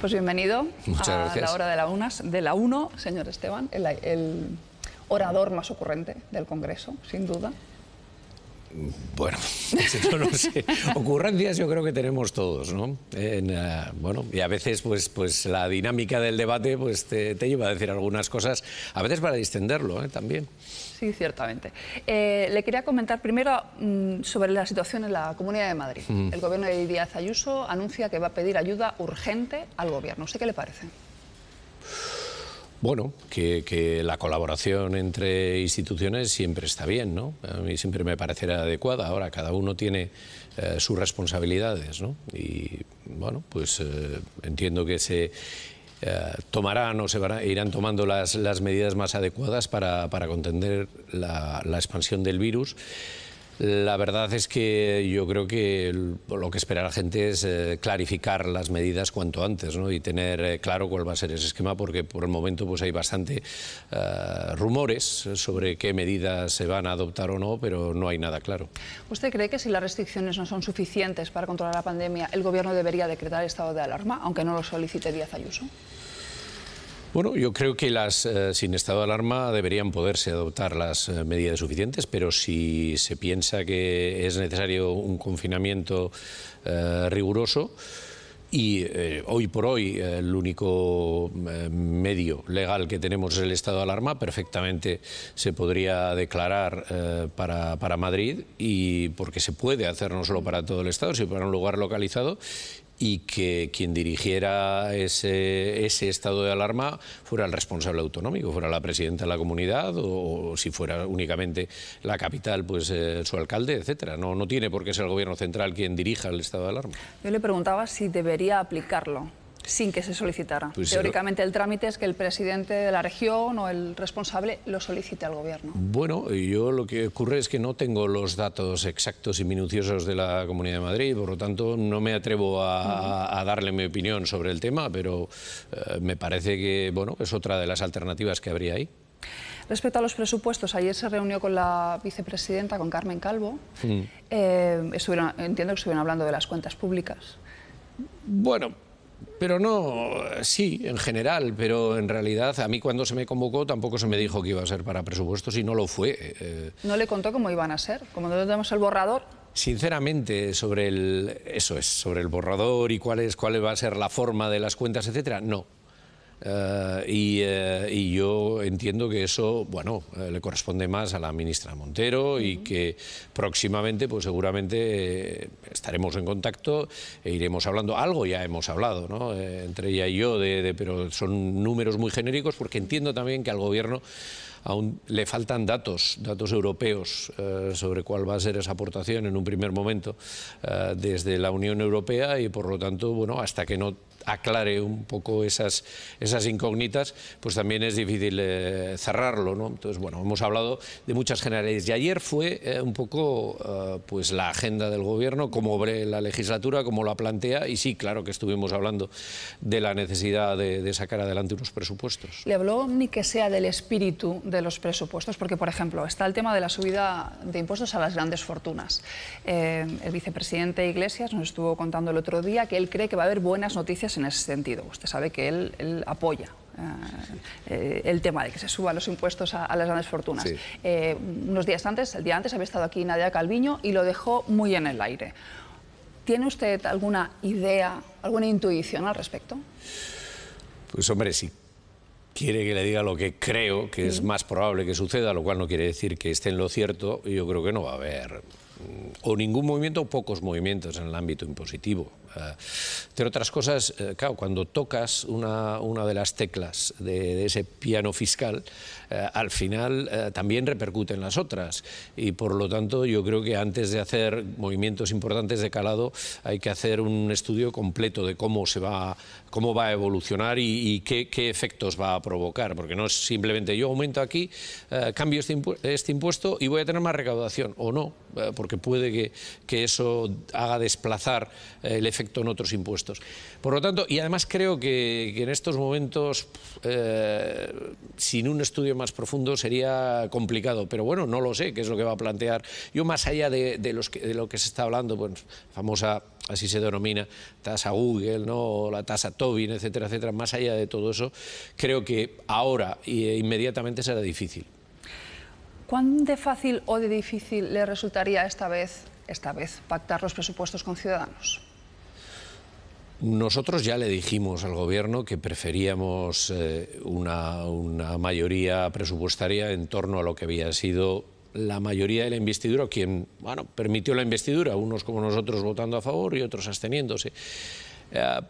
Pues bienvenido Muchas a gracias. la hora de la, unas, de la 1, señor Esteban, el, el orador más ocurrente del Congreso, sin duda. Bueno, no lo sé. Ocurrencias yo creo que tenemos todos, ¿no? En, eh, bueno, y a veces pues, pues la dinámica del debate pues te, te lleva a decir algunas cosas, a veces para distenderlo ¿eh? también. Sí, ciertamente. Eh, le quería comentar primero mm, sobre la situación en la Comunidad de Madrid. El gobierno de Díaz Ayuso anuncia que va a pedir ayuda urgente al gobierno. ¿Usted qué le parece? Bueno, que, que, la colaboración entre instituciones siempre está bien, ¿no? A mí siempre me parecerá adecuada. Ahora, cada uno tiene eh, sus responsabilidades, ¿no? Y, bueno, pues eh, entiendo que se eh, tomarán o se van, irán tomando las, las, medidas más adecuadas para, para contener la, la expansión del virus. La verdad es que yo creo que lo que espera la gente es eh, clarificar las medidas cuanto antes ¿no? y tener eh, claro cuál va a ser ese esquema, porque por el momento pues, hay bastante eh, rumores sobre qué medidas se van a adoptar o no, pero no hay nada claro. ¿Usted cree que si las restricciones no son suficientes para controlar la pandemia, el Gobierno debería decretar estado de alarma, aunque no lo solicite Díaz Ayuso? Bueno, yo creo que las, eh, sin estado de alarma deberían poderse adoptar las eh, medidas suficientes, pero si se piensa que es necesario un confinamiento eh, riguroso, y hoy por hoy el único medio legal que tenemos es el estado de alarma, perfectamente se podría declarar para, para Madrid y porque se puede hacer no solo para todo el estado, sino para un lugar localizado y que quien dirigiera ese, ese, estado de alarma fuera el responsable autonómico, fuera la presidenta de la comunidad o, si fuera únicamente la capital, pues eh, su alcalde, etcétera. No tiene por qué ser el gobierno central quien dirija el estado de alarma. Yo le preguntaba si debería aplicarlo sin que se solicitara. Pues Teóricamente el trámite es que el presidente de la región o el responsable lo solicite al gobierno. Bueno, yo lo que ocurre es que no tengo los datos exactos y minuciosos de la Comunidad de Madrid, por lo tanto no me atrevo a, uh -huh. a darle mi opinión sobre el tema, pero eh, me parece que bueno, es otra de las alternativas que habría ahí. Respecto a los presupuestos, ayer se reunió con la vicepresidenta, con Carmen Calvo. Mm. Eh, estuvieron, entiendo que estuvieron hablando de las cuentas públicas. Bueno, pero no, sí, en general, pero en realidad a mí cuando se me convocó tampoco se me dijo que iba a ser para presupuestos y no lo fue. Eh, ¿No le contó cómo iban a ser? Como no tenemos el borrador. Sinceramente, sobre el, eso es, sobre el borrador y cuál, es, cuál va a ser la forma de las cuentas, etcétera, no. Uh, y, uh, y, yo entiendo que eso, bueno, uh, le corresponde más a la ministra Montero uh -huh. y que próximamente, pues seguramente eh, estaremos en contacto e iremos hablando. Algo ya hemos hablado, ¿no? Eh, entre ella y yo, de, de, pero son números muy genéricos porque entiendo también que al gobierno aún le faltan datos, datos europeos eh, sobre cuál va a ser esa aportación en un primer momento eh, desde la Unión Europea y por lo tanto, bueno, hasta que no aclare un poco esas, esas incógnitas, pues también es difícil eh, cerrarlo, ¿no? Entonces, bueno, hemos hablado de muchas generalidades y ayer fue eh, un poco eh, pues la agenda del gobierno, cómo ve la legislatura, cómo la plantea y sí, claro que estuvimos hablando de la necesidad de, de sacar adelante unos presupuestos. ¿Le habló ni que sea del espíritu de los presupuestos? Porque, por ejemplo, está el tema de la subida de impuestos a las grandes fortunas. El vicepresidente Iglesias nos estuvo contando el otro día que él cree que va a haber buenas noticias en ese sentido. Usted sabe que él, él apoya eh, el tema de que se suban los impuestos a, a las grandes fortunas. Sí. Eh, unos días antes, el día antes, había estado aquí Nadia Calviño y lo dejó muy en el aire. ¿Tiene usted alguna idea, alguna intuición al respecto? Pues hombre, sí quiere que le diga lo que creo que es más probable que suceda, lo cual no quiere decir que esté en lo cierto, y yo creo que no va a haber o ningún movimiento o pocos movimientos en el ámbito impositivo. Uh, entre otras cosas, claro, cuando tocas una, una de las teclas de, ese piano fiscal, uh, al final también repercute en las otras. Y por lo tanto, yo creo que antes de hacer movimientos importantes de calado, hay que hacer un estudio completo de cómo se va, cómo va a evolucionar y, qué, efectos va a provocar. Porque no es simplemente yo aumento aquí, cambio este, impu este, impuesto y voy a tener más recaudación, o no, porque puede que, que eso haga desplazar el efecto en otros impuestos. Por lo tanto, y además creo que, en estos momentos, eh, sin un estudio más profundo, sería complicado. Pero bueno, no lo sé, qué es lo que va a plantear. Yo, más allá de, los de lo que se está hablando, pues, famosa así se denomina, tasa Google, ¿no? la tasa Tobin, etcétera, etcétera, más allá de todo eso, creo que ahora e inmediatamente será difícil. ¿Cuán de fácil o de difícil le resultaría esta vez, esta vez pactar los presupuestos con Ciudadanos? Nosotros ya le dijimos al Gobierno que preferíamos eh, una, una mayoría presupuestaria en torno a lo que había sido la mayoría de la investidura, quien bueno, permitió la investidura, unos como nosotros votando a favor y otros absteniéndose. Eh,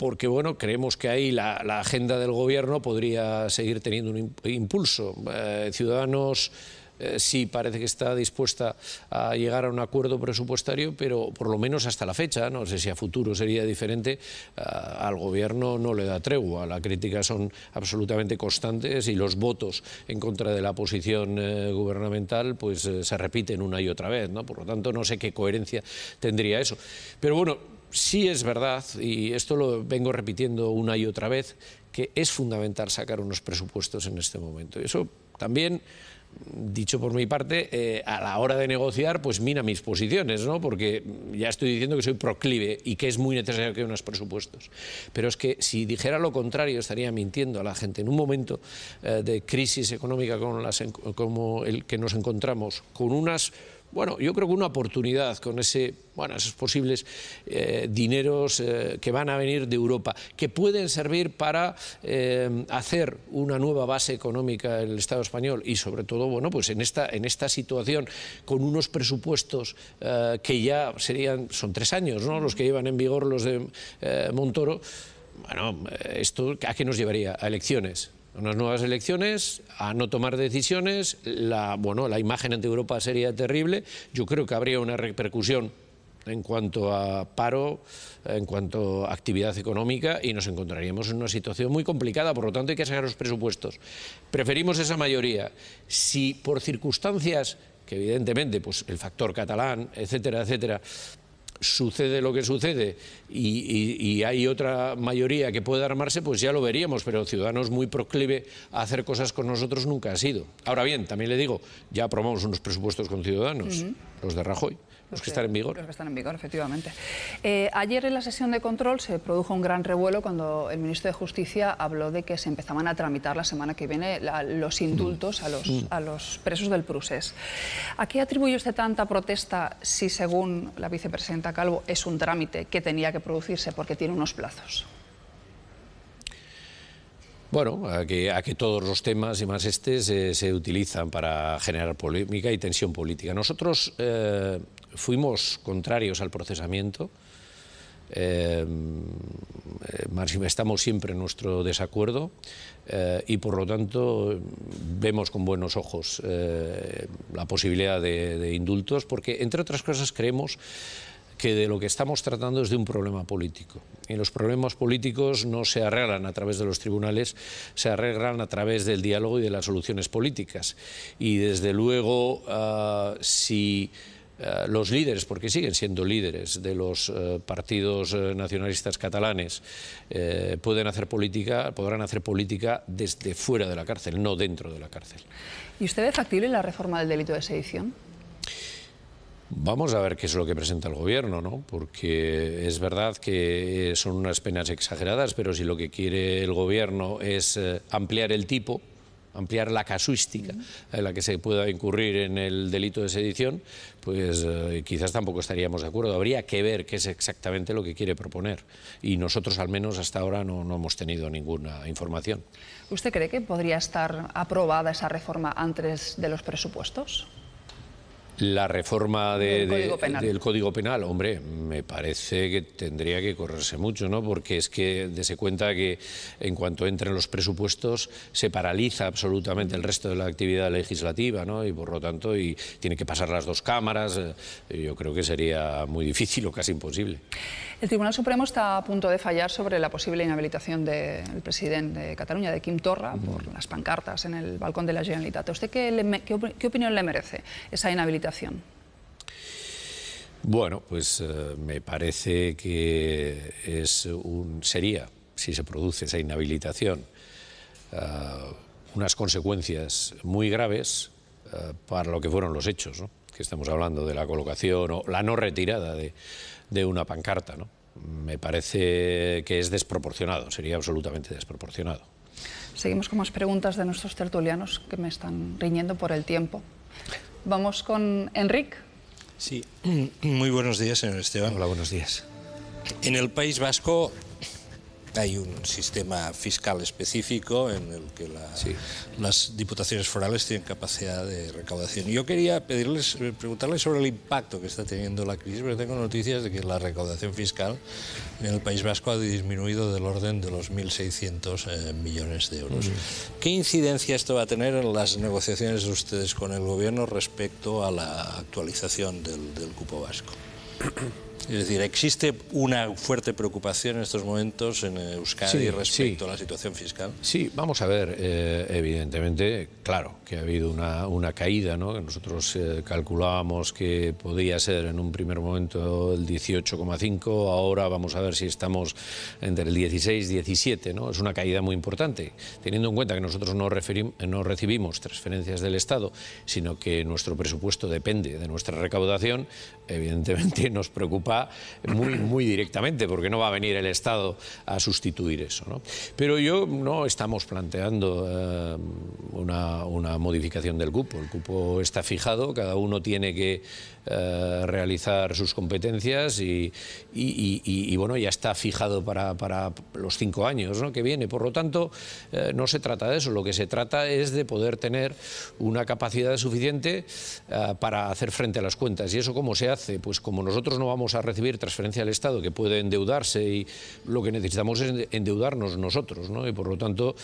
porque bueno, creemos que ahí la, agenda del gobierno podría seguir teniendo un impulso. Eh, ciudadanos eh, sí parece que está dispuesta a llegar a un acuerdo presupuestario, pero por lo menos hasta la fecha, no sé si a futuro sería diferente, eh, al gobierno no le da tregua. Las críticas son absolutamente constantes y los votos en contra de la posición gubernamental pues se repiten una y otra vez, ¿no? Por lo tanto, no sé qué coherencia tendría eso. Pero bueno, sí es verdad, y esto lo vengo repitiendo una y otra vez, que es fundamental sacar unos presupuestos en este momento. Eso también dicho por mi parte, eh, a la hora de negociar, pues mina mis posiciones, ¿no? Porque ya estoy diciendo que soy proclive y que es muy necesario que haya unos presupuestos. Pero es que si dijera lo contrario, estaría mintiendo a la gente. En un momento eh, de crisis económica como el que nos encontramos, con unas bueno, yo creo que una oportunidad con ese, bueno, esos posibles eh, dineros eh, que van a venir de Europa, que pueden servir para eh, hacer una nueva base económica el Estado español y sobre todo, bueno, pues en esta, en esta situación con unos presupuestos que ya serían, son tres años, ¿no? Los que llevan en vigor los de Montoro. Bueno, esto ¿a qué nos llevaría? A elecciones unas nuevas elecciones, a no tomar decisiones, la, bueno, la imagen ante Europa sería terrible, yo creo que habría una repercusión en cuanto a paro, en cuanto a actividad económica y nos encontraríamos en una situación muy complicada, por lo tanto hay que sacar los presupuestos. Preferimos esa mayoría. Si por circunstancias que evidentemente pues el factor catalán, etcétera, etcétera, sucede lo que sucede y, hay otra mayoría que puede armarse, pues ya lo veríamos, pero Ciudadanos muy proclive a hacer cosas con nosotros nunca ha sido. Ahora bien, también le digo, ya aprobamos unos presupuestos con Ciudadanos, los de Rajoy. Los que están en vigor. Los que están en vigor, efectivamente. Eh, ayer en la sesión de control se produjo un gran revuelo cuando el ministro de Justicia habló de que se empezaban a tramitar la semana que viene los indultos a los, a los presos del Prusés. ¿A qué atribuye usted tanta protesta si, según la vicepresidenta Calvo, es un trámite que tenía que producirse porque tiene unos plazos? Bueno, a que, a que, todos los temas y más este se, utilizan para generar polémica y tensión política. Nosotros eh, fuimos contrarios al procesamiento. Eh, estamos siempre en nuestro desacuerdo eh, y por lo tanto vemos con buenos ojos eh, la posibilidad de, indultos porque entre otras cosas creemos que de lo que estamos tratando es de un problema político. Y los problemas políticos no se arreglan a través de los tribunales, se arreglan a través del diálogo y de las soluciones políticas. Y desde luego, ah, si eh, los líderes, porque siguen siendo líderes de los eh, partidos eh, nacionalistas catalanes, pueden hacer política, podrán hacer política desde fuera de la cárcel, no dentro de la cárcel. ¿Y usted ve factible la reforma del delito de sedición? Vamos a ver qué es lo que presenta el gobierno, ¿no? Porque es verdad que son unas penas exageradas, pero si lo que quiere el gobierno es ampliar el tipo, ampliar la casuística en la que se pueda incurrir en el delito de sedición, pues eh, quizás tampoco estaríamos de acuerdo. Habría que ver qué es exactamente lo que quiere proponer. Y nosotros, al menos hasta ahora, no, no hemos tenido ninguna información. ¿Usted cree que podría estar aprobada esa reforma antes de los presupuestos? La reforma del, Código Penal, hombre, me parece que tendría que correrse mucho, ¿no? Porque es que dese cuenta que en cuanto entren los presupuestos se paraliza absolutamente el resto de la actividad legislativa, ¿no? Y por lo tanto, y tiene que pasar las dos cámaras, eh, yo creo que sería muy difícil o casi imposible. El Tribunal Supremo está a punto de fallar sobre la posible inhabilitación del presidente de Cataluña, de Quim Torra, por las pancartas en el balcón de la Generalitat. usted qué, qué opinión le merece esa inhabilitación? Bueno, pues eh, me parece que es un, sería, si se produce esa inhabilitación, eh, unas consecuencias muy graves eh, para lo que fueron los hechos, que estamos hablando de la colocación o la no retirada de, de una pancarta. ¿no? Me parece que es desproporcionado, sería absolutamente desproporcionado. Seguimos con más preguntas de nuestros tertulianos que me están riñendo por el tiempo. Vamos con Enrique. Sí, muy buenos días, señor Esteban. Hola, buenos días. En el País Vasco hay un sistema fiscal específico en el que las diputaciones forales tienen capacidad de recaudación. Yo quería pedirles, eh, preguntarles sobre el impacto que está teniendo la crisis, porque tengo noticias de que la recaudación fiscal en el País Vasco ha disminuido del orden de los 1.600 eh, millones de euros. ¿Qué incidencia esto va a tener en las negociaciones de ustedes con el Gobierno respecto a la actualización del, del cupo vasco? Es decir, existe una fuerte preocupación en estos momentos en Euskadi respecto a la situación fiscal. Sí, vamos a ver, eh, evidentemente, claro, que ha habido una, una caída, ¿no? Nosotros eh, calculábamos que podía ser en un primer momento el 18,5, ahora vamos a ver si estamos entre el 16 y 17, ¿no? Es una caída muy importante, teniendo en cuenta que nosotros no, no recibimos transferencias del Estado, sino que nuestro presupuesto depende de nuestra recaudación, evidentemente nos preocupa muy, muy directamente, porque no va a venir el Estado a sustituir eso. ¿no? Pero yo no estamos planteando eh, una, una modificación del cupo. El cupo está fijado, cada uno tiene que eh, realizar sus competencias y, y, bueno, ya está fijado para, para los cinco años ¿no? que viene. Por lo tanto, eh, no se trata de eso, lo que se trata es de poder tener una capacidad suficiente para hacer frente a las cuentas. ¿Y eso cómo se hace? Pues como nosotros no vamos a recibir transferencia al Estado que puede endeudarse y lo que necesitamos es endeudarnos nosotros ¿no? y por lo tanto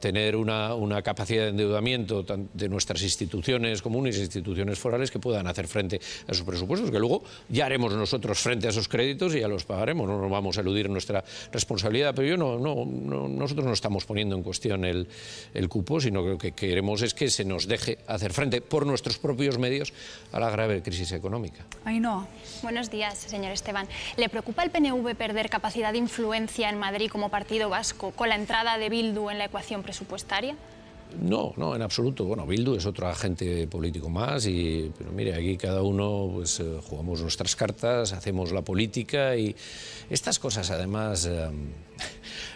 tener una, una, capacidad de endeudamiento de nuestras instituciones comunes instituciones forales que puedan hacer frente a esos presupuestos que luego ya haremos nosotros frente a esos créditos y ya los pagaremos, no nos vamos a eludir nuestra responsabilidad, pero yo no, no, no nosotros no estamos poniendo en cuestión el, el cupo, sino que lo que queremos es que se nos deje hacer frente por nuestros propios medios a la grave crisis económica. Ay, no. Buenos días, señor Esteban. ¿Le preocupa al PNV perder capacidad de influencia en Madrid como partido vasco con la entrada de Bildu en la ecuación presupuestaria? No, no, en absoluto. Bueno, Bildu es otro agente político más, y, pero mire, aquí cada uno pues, eh, jugamos nuestras cartas, hacemos la política y estas cosas además... Eh,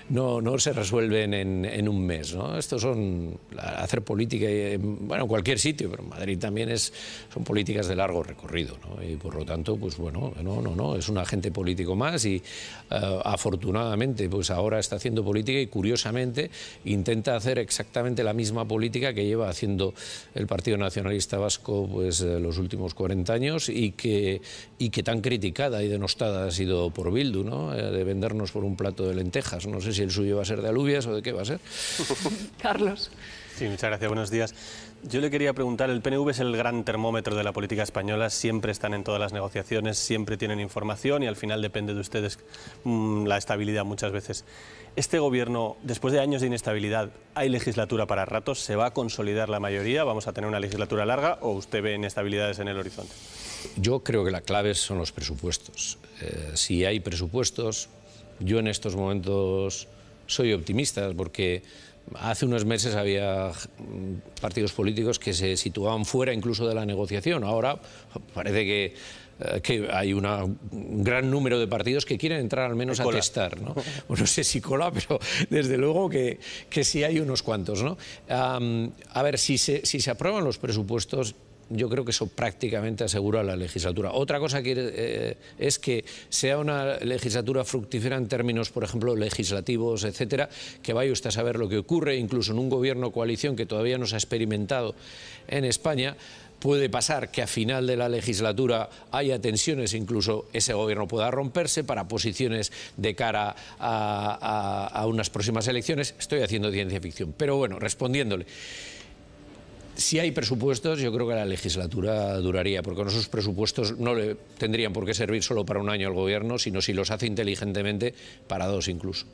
no, no se resuelven en, en un mes. ¿no? Estos son hacer política, bueno, en cualquier sitio, pero en Madrid también es, son políticas de largo recorrido. ¿no? Y por lo tanto, pues bueno, no, no, no, es un agente político más y uh, afortunadamente pues ahora está haciendo política y curiosamente intenta hacer exactamente la misma política que lleva haciendo el Partido Nacionalista Vasco pues eh, los últimos 40 años y que, y que tan criticada y denostada ha sido por Bildu, ¿no? Eh, de vendernos por un plato de lentejas. Sé si el suyo va a ser de alubias o de qué va a ser. Carlos. Sí, muchas gracias, buenos días. Yo le quería preguntar, el PNV es el gran termómetro de la política española, siempre están en todas las negociaciones, siempre tienen información y al final depende de ustedes mmm, la estabilidad muchas veces. Este gobierno, después de años de inestabilidad, ¿hay legislatura para ratos? ¿Se va a consolidar la mayoría? ¿Vamos a tener una legislatura larga o usted ve inestabilidades en el horizonte? Yo creo que la clave son los presupuestos. Eh, si hay presupuestos, yo en estos momentos soy optimista porque hace unos meses había partidos políticos que se situaban fuera incluso de la negociación. Ahora parece que, eh, que hay una, un gran número de partidos que quieren entrar al menos a testar. ¿no? Bueno, no sé si cola, pero desde luego que, que sí hay unos cuantos. ¿no? Um, a ver, si se, si se aprueban los presupuestos, yo creo que eso prácticamente asegura la legislatura. Otra cosa que, eh, es que sea una legislatura fructífera en términos, por ejemplo, legislativos, etcétera, que vaya usted a saber lo que ocurre, incluso en un gobierno coalición que todavía no se ha experimentado en España. Puede pasar que a final de la legislatura haya tensiones, incluso ese gobierno pueda romperse para posiciones de cara a, unas próximas elecciones. Estoy haciendo ciencia ficción, pero bueno, respondiéndole si hay presupuestos, yo creo que la legislatura duraría, porque esos presupuestos no le tendrían por qué servir solo para un año al gobierno, sino si los hace inteligentemente para dos incluso.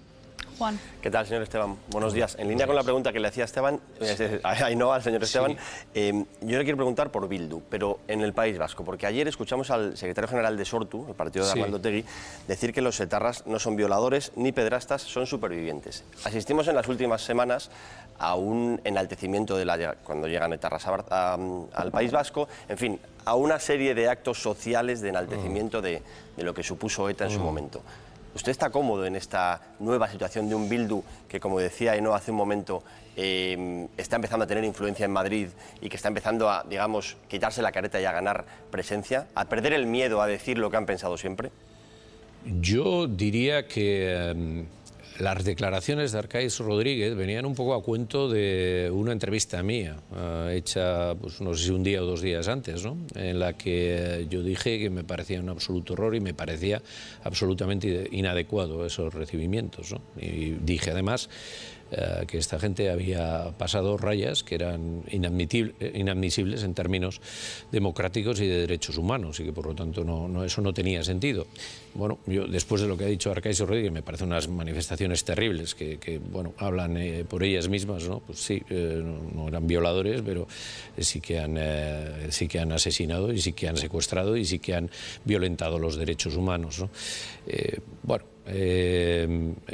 Juan. ¿Qué tal, señor Esteban? Buenos días. En línea con la pregunta que le hacía Esteban, eh, no al señor Esteban, eh, yo le quiero preguntar por Bildu, pero en el País Vasco, porque ayer escuchamos al secretario general de Sortu, el partido de Armando Tegui, decir que los etarras no son violadores ni pedrastas, son supervivientes. Asistimos en las últimas semanas a un enaltecimiento de la, cuando llegan etarras al País Vasco, en fin, a una serie de actos sociales de enaltecimiento de, lo que supuso ETA en su momento. ¿Usted está cómodo en esta nueva situación de un Bildu que, como decía Eno hace un momento, eh, está empezando a tener influencia en Madrid y que está empezando a, digamos, quitarse la careta y a ganar presencia, a perder el miedo a decir lo que han pensado siempre? Yo diría que em, las declaraciones de Arcáis Rodríguez venían un poco a cuento de una entrevista mía, eh, hecha, pues no sé si un día o dos días antes, ¿no? en la que yo dije que me parecía un absoluto horror y me parecía absolutamente inadecuado esos recibimientos. ¿no? Y dije además eh, que esta gente había pasado rayas que eran inadmisibles en términos democráticos y de derechos humanos y que por lo tanto no, eso no tenía sentido. Bueno, yo después de lo que ha dicho Arcaisio Rodríguez me parecen unas manifestaciones terribles que, bueno, hablan eh, por ellas mismas, ¿no? Pues sí, eh, no, eran violadores, pero sí que, han, sí que han asesinado y sí que han secuestrado y sí que han violentado los derechos humanos. ¿no? bueno,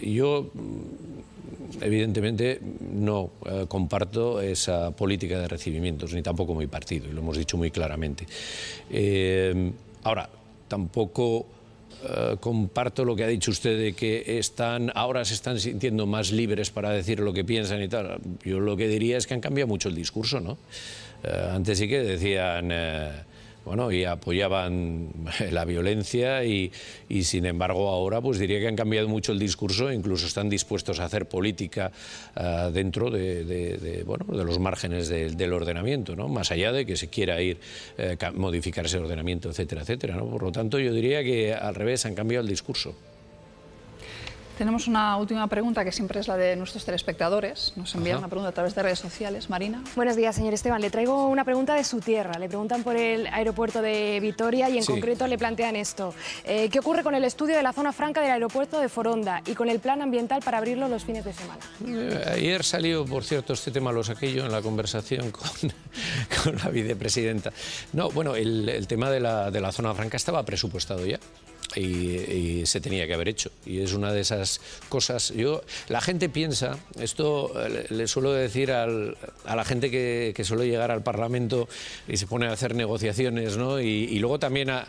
yo evidentemente no eh, comparto esa política de recibimientos, ni tampoco mi partido, y lo hemos dicho muy claramente. Eh, ahora, tampoco eh, comparto lo que ha dicho usted de que están, ahora se están sintiendo más libres para decir lo que piensan y tal. Yo lo que diría es que han cambiado mucho el discurso, ¿no? antes sí que decían bueno, y apoyaban la violencia y, sin embargo ahora pues diría que han cambiado mucho el discurso e incluso están dispuestos a hacer política ah, dentro de, bueno, de los márgenes del ordenamiento, ¿no? más allá de que se quiera ir eh, modificar ese ordenamiento, etcétera, etcétera. ¿no? Por lo tanto, yo diría que al revés han cambiado el discurso. Tenemos una última pregunta que siempre es la de nuestros telespectadores. Nos envían una pregunta a través de redes sociales. Marina. Buenos días, señor Esteban. Le traigo una pregunta de su tierra. Le preguntan por el aeropuerto de Vitoria y en concreto le plantean esto. Eh, ¿Qué ocurre con el estudio de la zona franca del aeropuerto de Foronda y con el plan ambiental para abrirlo los fines de semana? Eh, ayer salió, por cierto, este tema lo saqué yo en la conversación con, con la vicepresidenta. No, bueno, el, tema de la, de la zona franca estaba presupuestado ya y, se tenía que haber hecho. Y es una de esas cosas. Yo, la gente piensa, esto le, suelo decir a la gente que, suele llegar al Parlamento y se pone a hacer negociaciones, ¿no? y, luego también a,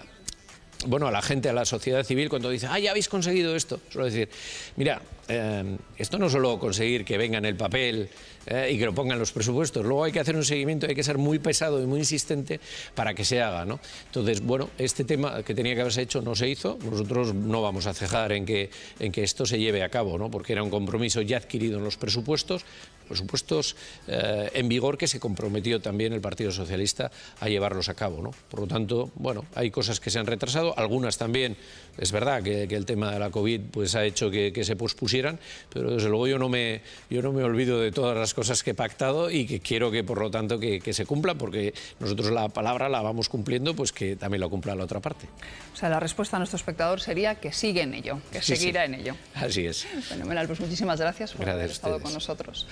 bueno, a la gente, a la sociedad civil, cuando dice, ah, ya habéis conseguido esto, suelo decir, mira, eh, esto no solo conseguir que venga en el papel eh, y que lo pongan los presupuestos, luego hay que hacer un seguimiento, hay que ser muy pesado y muy insistente para que se haga, ¿no? Entonces, bueno, este tema que tenía que haberse hecho no se hizo, nosotros no vamos a cejar en que, en que esto se lleve a cabo, ¿no? Porque era un compromiso ya adquirido en los presupuestos, presupuestos eh, en vigor que se comprometió también el Partido Socialista a llevarlos a cabo, ¿no? Por lo tanto, bueno, hay cosas que se han retrasado, algunas también, es verdad que, el tema de la COVID pues ha hecho que, que se pospusieran, pero desde luego yo no me, yo no me olvido de todas las cosas que he pactado y que quiero que, por lo tanto, que, se cumplan, porque nosotros la palabra la vamos cumpliendo, pues que también la cumpla la otra parte. O sea, la respuesta a nuestro espectador sería que sigue en ello, que seguirá en ello. Así es. Fenomenal, pues muchísimas gracias por haber estado con nosotros.